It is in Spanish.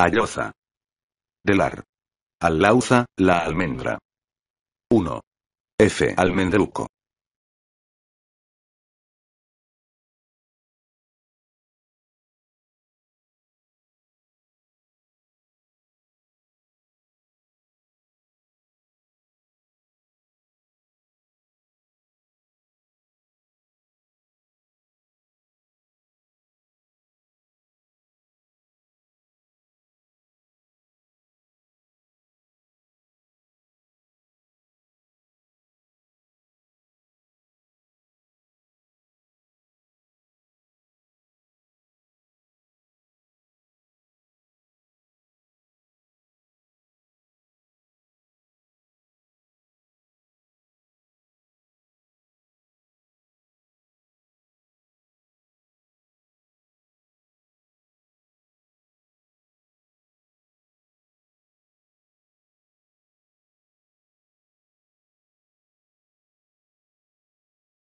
Alloza. Delar. Allauza, la almendra. 1. F. Almendruco.